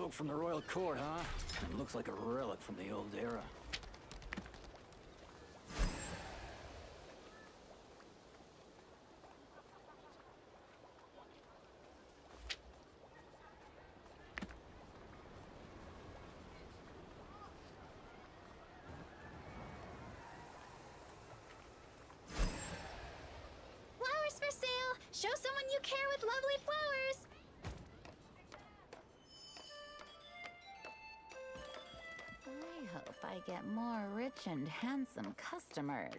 cloak from the royal court, huh? It looks like a relic from the old era. Flowers for sale! Show someone you care with lovely flowers! hope I get more rich and handsome customers.